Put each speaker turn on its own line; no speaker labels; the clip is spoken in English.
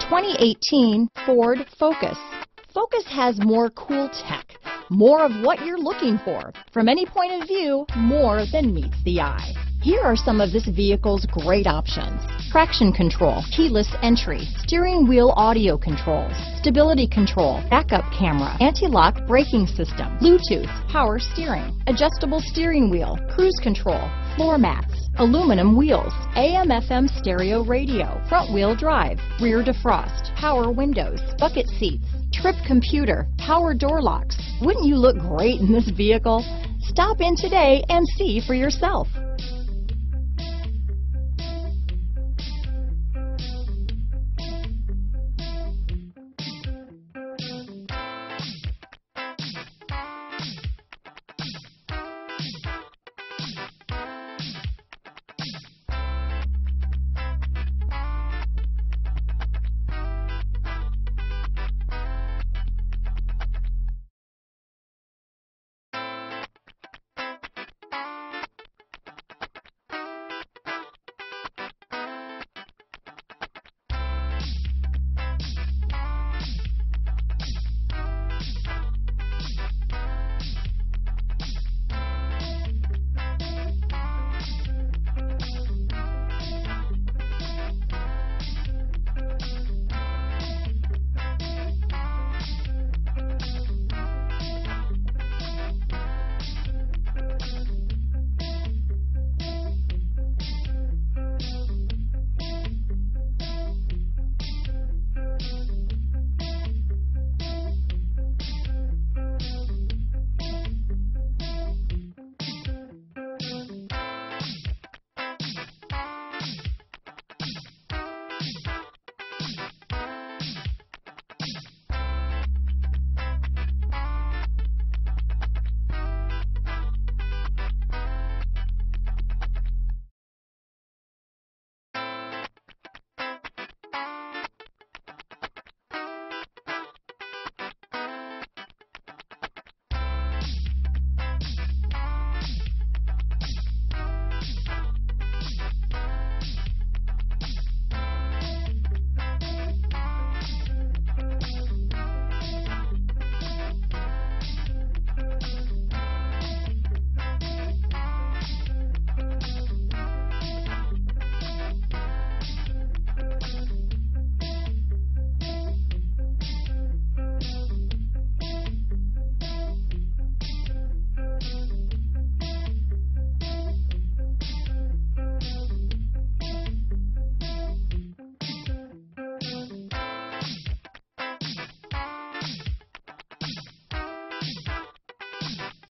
2018 Ford Focus. Focus has more cool tech, more of what you're looking for. From any point of view, more than meets the eye. Here are some of this vehicle's great options. Traction control, keyless entry, steering wheel audio controls, stability control, backup camera, anti-lock braking system, Bluetooth, power steering, adjustable steering wheel, cruise control, floor mats, aluminum wheels, AM FM stereo radio, front wheel drive, rear defrost, power windows, bucket seats, trip computer, power door locks. Wouldn't you look great in this vehicle? Stop in today and see for yourself.